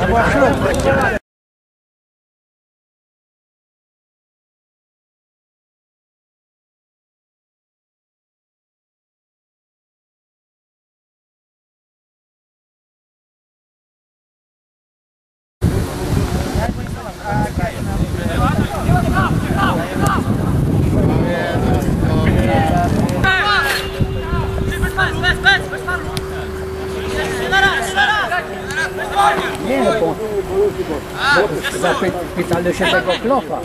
Agora, bo zapytali się tego klofa.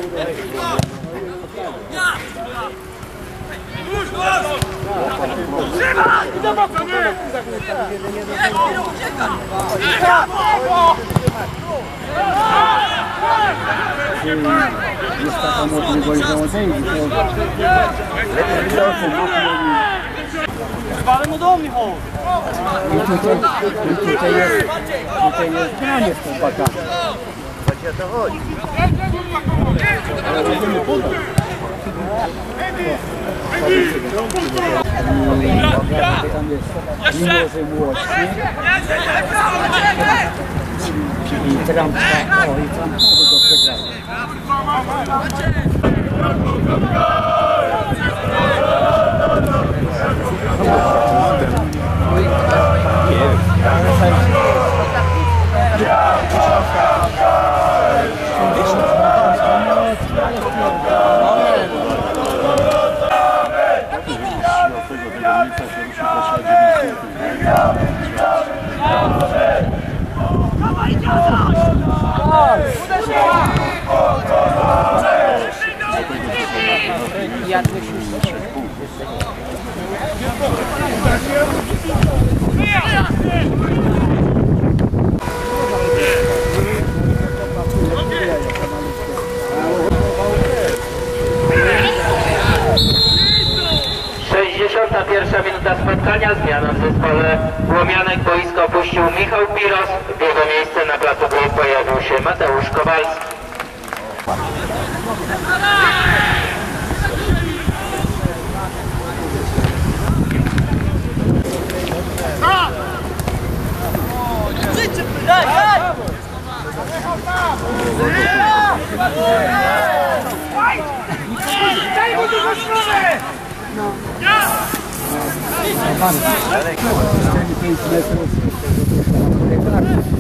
Jest taka możliwość, odejdzie. Ale mu do mnie chodź! I tutaj, jest, granie z. Tam jest Mimorzy Młodszy i Trampka, o i Trampkowy do przegrania. Tego Legionica pierwszy poszła 9 punktów. Pierwsza minuta spotkania, zmiana w zespole Łomianek boisko opuścił Jego miejsce na placu gry pojawił się Mateusz Kowalski. Pięć metrów. Tutaj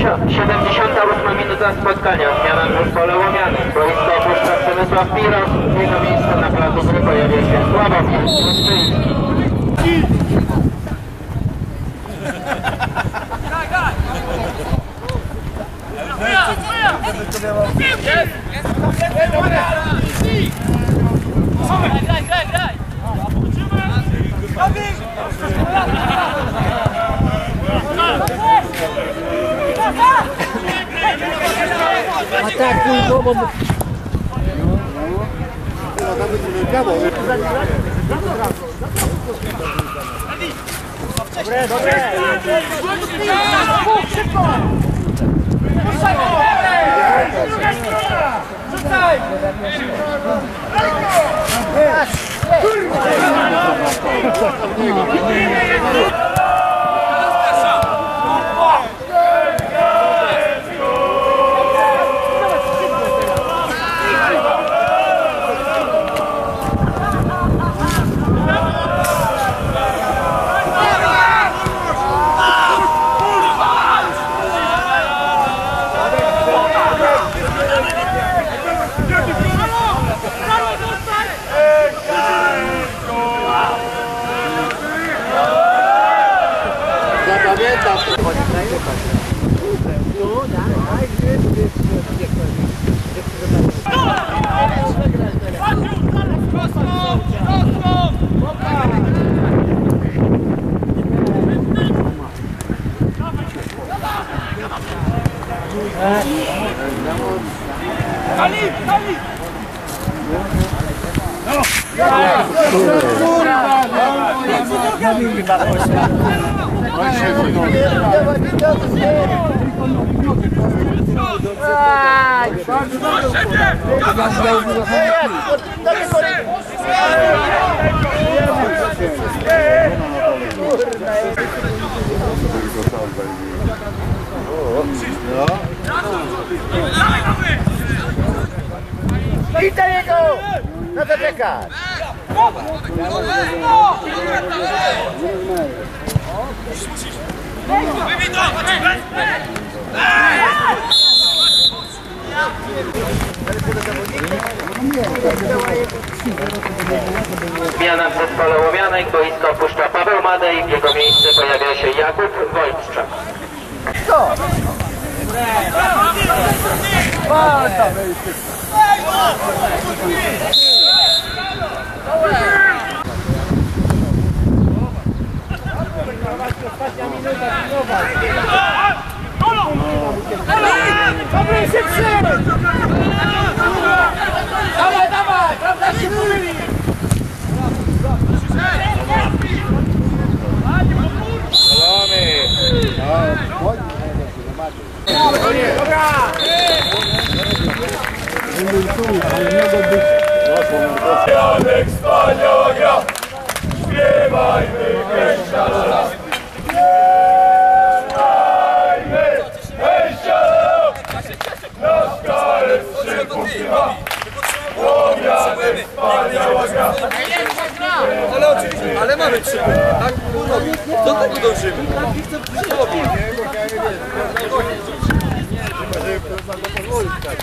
78 minuta spotkania, zmiana w zespole Łomianek, boisko Przemysław Piros, w jego miejsce na placu gry pojawia się Sławomir Justyński. Atakuj głową. Zapamiętam Salib, Salib! No! Yeah! yeah. yeah. Mourinho da Costa. Italego! Na zateka! Zmiana w zespole Łomianek, boisko opuszcza Paweł Madej, w jego miejsce pojawia się Jakub Wojtczak. Dobra! Dobra! Dobra! Dobra! Dobra! Janek wspaniała gra! Śpiewajmy Gęsiara! Śpiewajmy Gęsiara! Na skalę skrzynków śpiewa! Łomianek wspaniała gra! Ale oczywiście, ale mamy trzy tak? Do tego dążymy. Żeby ktoś na to pozwolić tak.